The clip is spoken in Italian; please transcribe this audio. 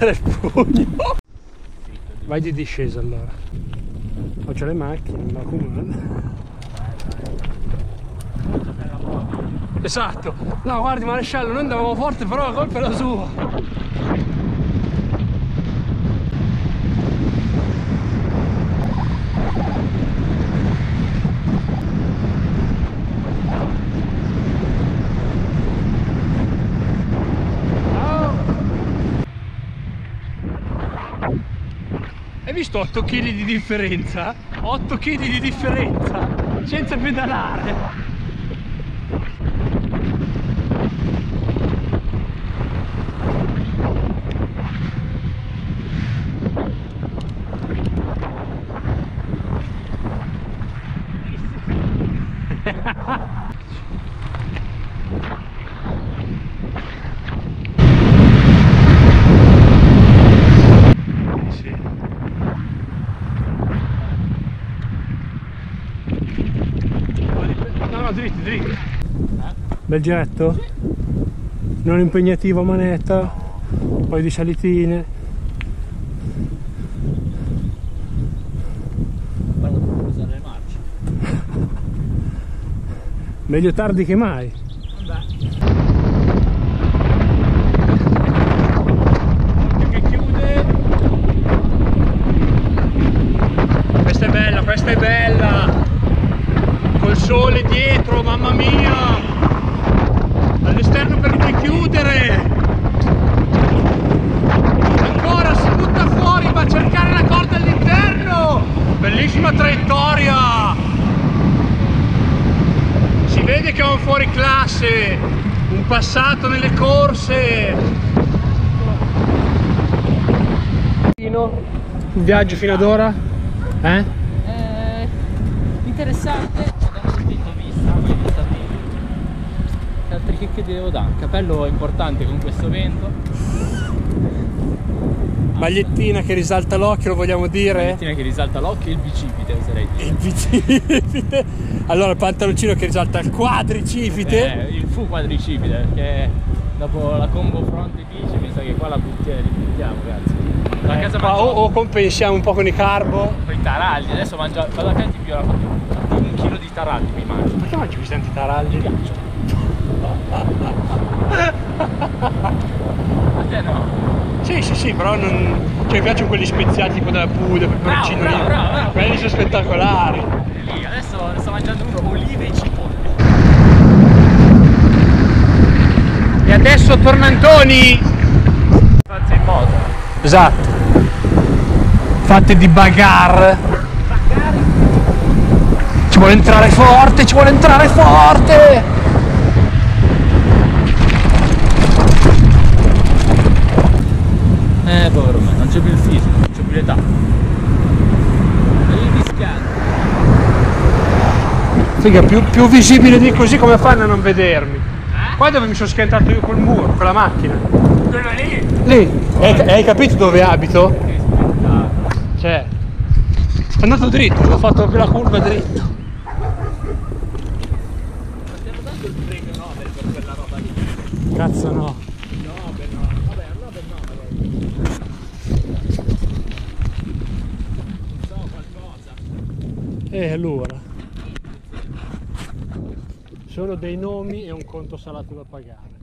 battere il pugno. Vai di discesa allora. C'è le macchine, la comando. Esatto. No, guardi maresciallo, noi andavamo forte, però la colpa è la sua. Hai visto 8 kg di differenza? 8 kg di differenza senza pedalare. Sì. No, dritti, dritti. Bel giretto? Non impegnativo a manetta, poi di salitine. Guarda come usare le marce. Meglio tardi che mai. Che sole dietro, mamma mia. All'esterno per poi chiudere. Ancora si butta fuori, va a cercare la corda all'interno. Bellissima traiettoria. Si vede che è un fuori classe, un passato nelle corse. Il viaggio fino ad ora? Eh? Eh, interessante da un punto di vista, mai vista prima. Che ti devo dare? Capello importante con questo vento. Magliettina che risalta l'occhio, lo vogliamo dire? Mattina che risalta l'occhio e il bicipite, oserei dire. Il bicipite. Allora il pantaloncino che risalta il quadricipite. Eh, il fu quadricipite, perché dopo la combo fronte bici mi sa che qua la buttiamo, ragazzi. Da Eh, casa o, o compensiamo un po' con i carbo. con i taralli, adesso mangio, vado a casa e ti piglio la- un chilo di taralli mi mangio. Perché mangi questi antitaralli? Mi piacciono. Te no? Sì, sì, sì, però non. Cioè mi piacciono quelli speziati tipo della puda, peperoncino. Bravo, lì. bravo, bravo. Quelli sono spettacolari. Lì, adesso sto mangiando uno, olive e cipolle. E adesso tornantoni! Fazza in moto. Esatto. Fatte di bagar. Ci vuole entrare forte, ci vuole entrare forte! Eh, povero me, non c'è più il fisico, non c'è più l'età. Devi rischiare. Figa, più, più visibile di così come fanno a non vedermi? Qua dove mi sono schiantato io col muro, con la macchina. Quello lì! Lì! Hai, hai capito dove abito? Che spettacolo. Cioè. È andato dritto, ho fatto la curva dritto. Stiamo dando il premio Nobel per quella roba lì. Cazzo no. Nobel no. Vabbè, Nobel no. Non so, qualcosa. E allora. Sono dei nomi e un conto salato da pagare.